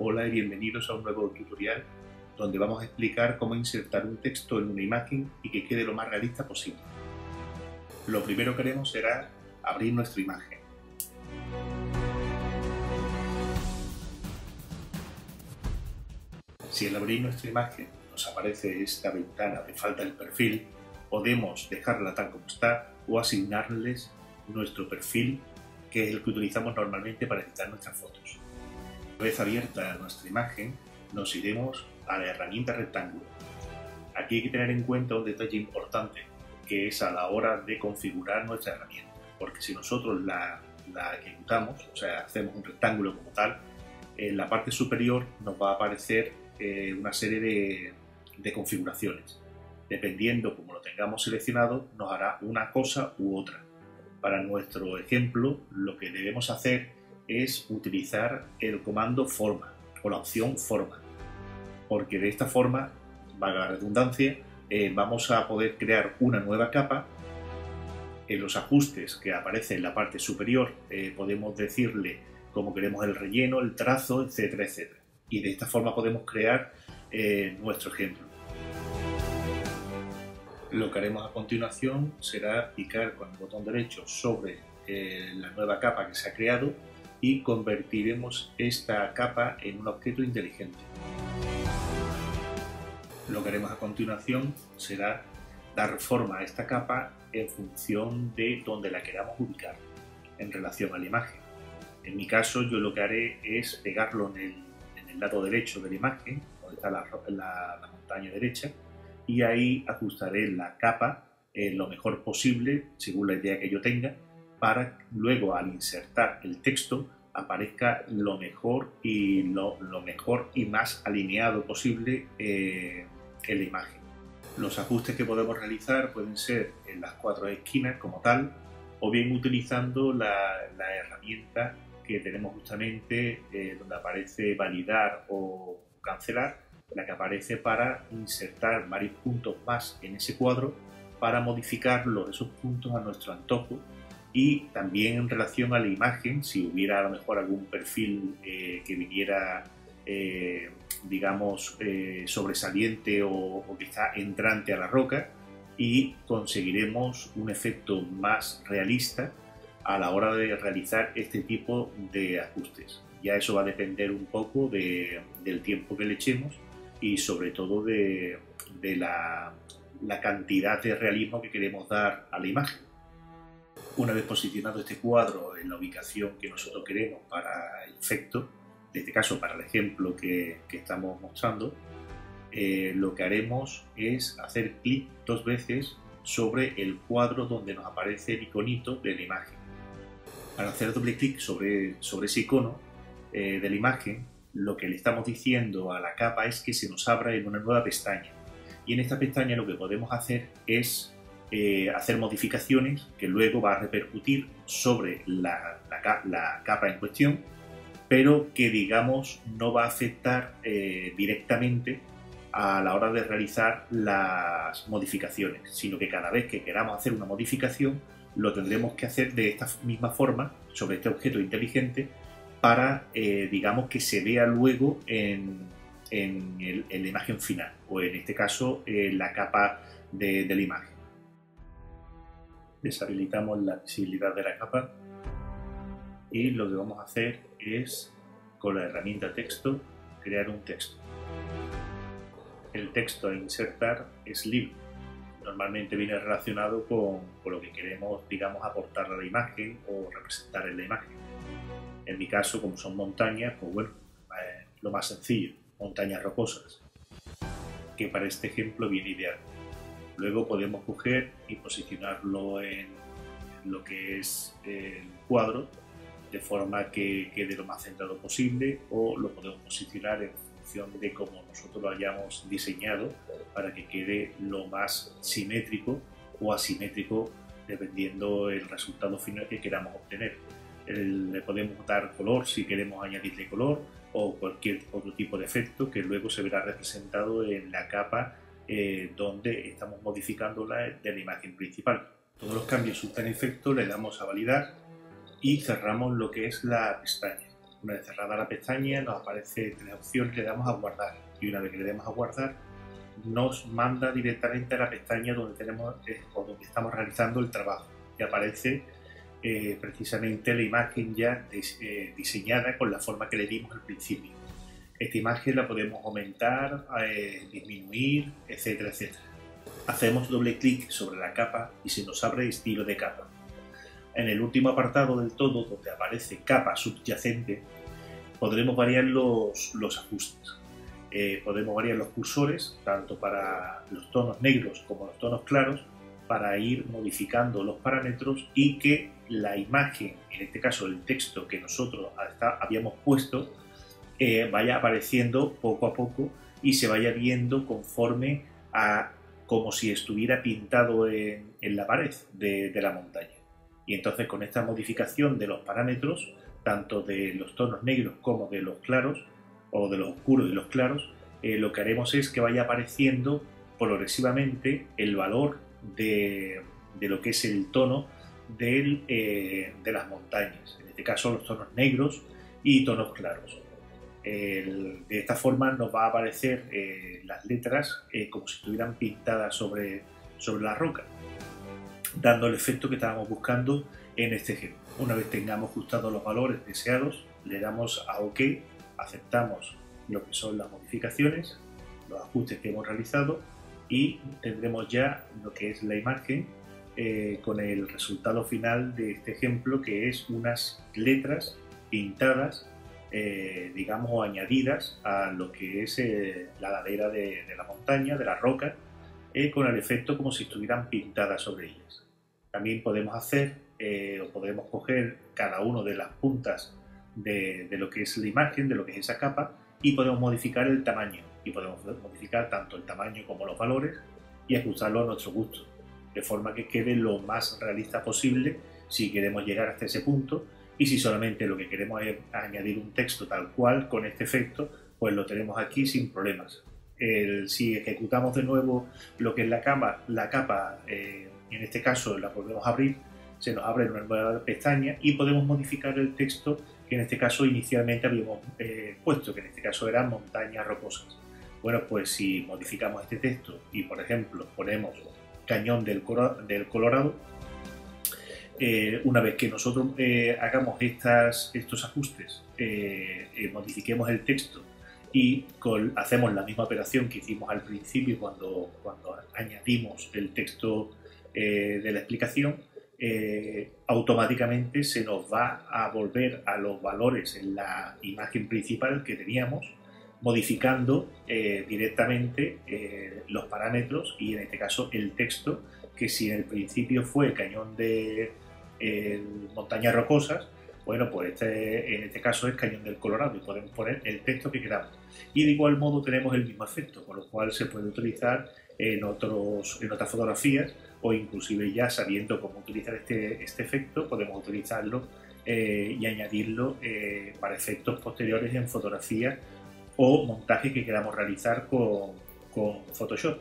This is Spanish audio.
Hola y bienvenidos a un nuevo tutorial donde vamos a explicar cómo insertar un texto en una imagen y que quede lo más realista posible. Lo primero que haremos será abrir nuestra imagen. Si al abrir nuestra imagen nos aparece esta ventana de falta del perfil, podemos dejarla tal como está o asignarles nuestro perfil, que es el que utilizamos normalmente para editar nuestras fotos. Una vez abierta nuestra imagen, nos iremos a la herramienta rectángulo. Aquí hay que tener en cuenta un detalle importante, que es a la hora de configurar nuestra herramienta, porque si nosotros la, ejecutamos, o sea, hacemos un rectángulo como tal, en la parte superior nos va a aparecer eh, una serie de, de configuraciones. Dependiendo como lo tengamos seleccionado, nos hará una cosa u otra. Para nuestro ejemplo, lo que debemos hacer es utilizar el comando forma o la opción forma, porque de esta forma, valga la redundancia, eh, vamos a poder crear una nueva capa. En los ajustes que aparecen en la parte superior eh, podemos decirle cómo queremos el relleno, el trazo, etcétera, etcétera. Y de esta forma podemos crear eh, nuestro ejemplo. Lo que haremos a continuación será picar con el botón derecho sobre la nueva capa que se ha creado y convertiremos esta capa en un objeto inteligente. Lo que haremos a continuación será dar forma a esta capa en función de donde la queramos ubicar en relación a la imagen. En mi caso yo lo que haré es pegarlo en el, lado derecho de la imagen, donde está la montaña derecha, y ahí ajustaré la capa lo mejor posible según la idea que yo tenga para luego al insertar el texto aparezca lo mejor y lo, mejor y más alineado posible eh, en la imagen. Los ajustes que podemos realizar pueden ser en las cuatro esquinas como tal o bien utilizando la, herramienta que tenemos justamente eh, donde aparece validar o cancelar la que aparece para insertar varios puntos más en ese cuadro para modificarlo esos puntos a nuestro antojo y también en relación a la imagen, si hubiera a lo mejor algún perfil eh, que viniera, eh, digamos, eh, sobresaliente o, o, entrante a la roca y conseguiremos un efecto más realista a la hora de realizar este tipo de ajustes. Ya eso va a depender un poco del tiempo que le echemos y sobre todo de, la, cantidad de realismo que queremos dar a la imagen. Una vez posicionado este cuadro en la ubicación que nosotros queremos para el efecto, en este caso para el ejemplo que, estamos mostrando, eh, lo que haremos es hacer clic dos veces sobre el cuadro donde nos aparece el iconito de la imagen. Al hacer doble clic sobre, sobre ese icono eh, de la imagen, lo que le estamos diciendo a la capa es que se nos abra en una nueva pestaña. Y en esta pestaña lo que podemos hacer es eh, hacer modificaciones que luego va a repercutir sobre la, capa en cuestión, pero que digamos no va a afectar eh, directamente a la hora de realizar las modificaciones, sino que cada vez que queramos hacer una modificación lo tendremos que hacer de esta misma forma sobre este objeto inteligente para, eh, digamos, que se vea luego en, la imagen final, o en este caso, en la capa de, la imagen. Deshabilitamos la visibilidad de la capa y lo que vamos a hacer es, con la herramienta texto, crear un texto. El texto a insertar es libre. Normalmente viene relacionado con, lo que queremos, digamos, aportar a la imagen o representar en la imagen en mi caso, como son montañas, pues bueno, lo más sencillo, montañas rocosas, que para este ejemplo viene ideal. Luego podemos coger y posicionarlo en lo que es el cuadro, de forma que quede lo más centrado posible, o lo podemos posicionar en función de cómo nosotros lo hayamos diseñado para que quede lo más simétrico o asimétrico dependiendo el resultado final que queramos obtener. Le podemos dar color si queremos añadirle color o cualquier otro tipo de efecto que luego se verá representado en la capa eh, donde estamos modificando la de la imagen principal. Todos los cambios surten efecto, le damos a validar y cerramos lo que es la pestaña. Una vez cerrada la pestaña nos aparece tres opciones, le damos a guardar y una vez que le demos a guardar nos manda directamente a la pestaña donde tenemos eh, o donde estamos realizando el trabajo y aparece eh, precisamente la imagen ya eh, diseñada con la forma que le dimos al principio. Esta imagen la podemos aumentar, disminuir, etcétera, etcétera. Hacemos doble clic sobre la capa y se nos abre estilo de capa. En el último apartado del todo, donde aparece capa subyacente, podremos variar los, los ajustes. Eh, podemos variar los cursores, tanto para los tonos negros como los tonos claros, para ir modificando los parámetros y que la imagen, en este caso el texto que nosotros habíamos puesto, eh, vaya apareciendo poco a poco y se vaya viendo conforme a como si estuviera pintado en, la pared de, de la montaña. Y entonces con esta modificación de los parámetros, tanto de los tonos negros como de los claros, o de los oscuros y los claros, eh, lo que haremos es que vaya apareciendo progresivamente el valor de, lo que es el tono eh, de las montañas, en este caso los tonos negros y tonos claros. De esta forma nos va a aparecer eh, las letras como si estuvieran pintadas sobre, sobre la roca, dando el efecto que estábamos buscando en este ejemplo. Una vez tengamos ajustados los valores deseados, le damos a OK aceptamos lo que son las modificaciones, los ajustes que hemos realizado y tendremos ya lo que es la imagen eh, con el resultado final de este ejemplo que es unas letras pintadas eh, digamos añadidas a lo que es eh, la ladera de, la montaña, de la roca con el efecto como si estuvieran pintadas sobre ellas. También podemos hacer o podemos coger cada una de las puntas de, lo que es la imagen, de lo que es esa capa, y podemos modificar el tamaño. Y podemos modificar tanto el tamaño como los valores y ajustarlo a nuestro gusto, de forma que quede lo más realista posible si queremos llegar hasta ese punto y si solamente lo que queremos es añadir un texto tal cual con este efecto, pues lo tenemos aquí sin problemas. si ejecutamos de nuevo lo que es la capa, la capa eh, en este caso la podemos abrir, se nos abre una nueva pestaña y podemos modificar el texto que en este caso inicialmente habíamos eh, puesto, que en este caso eran montañas rocosas. Bueno, pues si modificamos este texto y, por ejemplo, ponemos cañón del, Colorado, eh, una vez que nosotros eh, hagamos estos ajustes, modifiquemos el texto y hacemos la misma operación que hicimos al principio cuando, cuando añadimos el texto de la explicación, eh, automáticamente se nos va a volver a los valores en la imagen principal que teníamos, modificando eh, directamente eh, los parámetros y en este caso el texto, que si en el principio fue cañón de montañas rocosas, bueno, pues este, en este caso es cañón del Colorado y podemos poner el texto que queramos. Y de igual modo tenemos el mismo efecto, con lo cual se puede utilizar en, otros, en otras fotografías o inclusive ya sabiendo cómo utilizar este, este efecto, podemos utilizarlo eh, y añadirlo eh, para efectos posteriores en fotografía o montaje que queramos realizar con, con Photoshop.